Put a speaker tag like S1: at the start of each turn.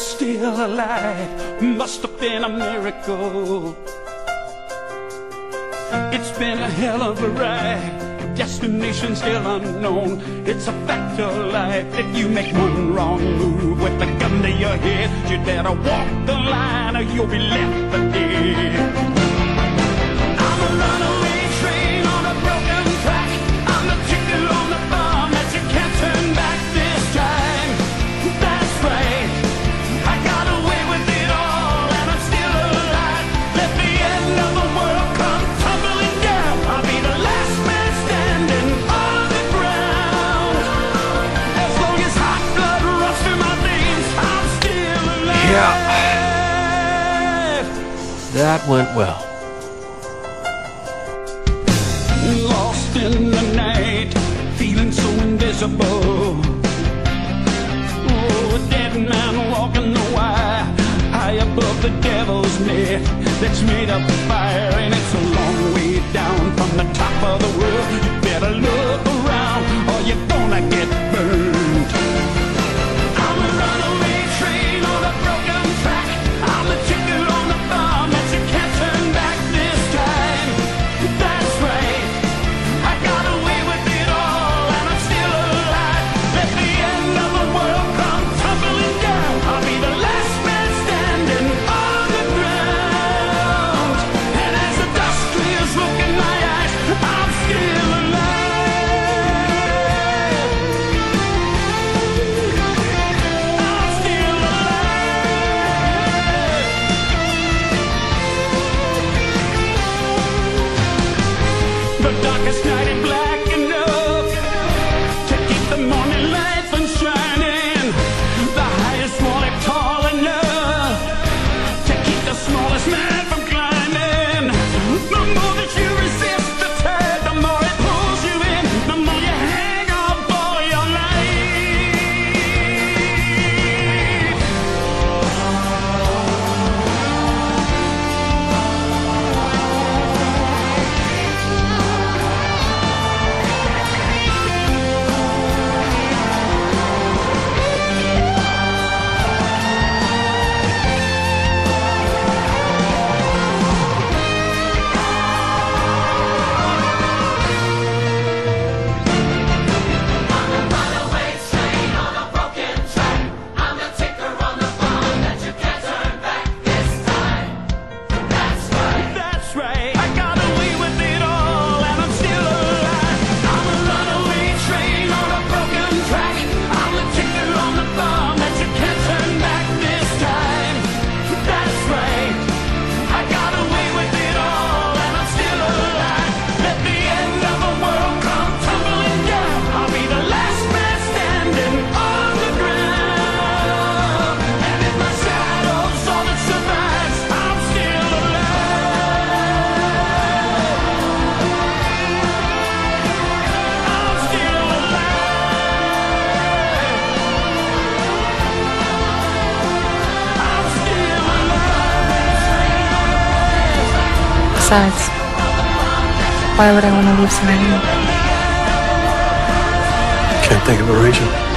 S1: still alive must have been a miracle. It's been a hell of a ride, destination still unknown. It's a fact of life. If you make one wrong move with a gun to your head, you better walk the line or you'll be left for dead. that
S2: went well.
S1: Lost in the night, feeling so invisible. Oh, a dead man walking the wire, high above the devil's net that's made of fire, and it's a long way down from the top of the world. the darkest night in black.
S3: Besides, why would I want to leave San
S2: Can't think of a reason.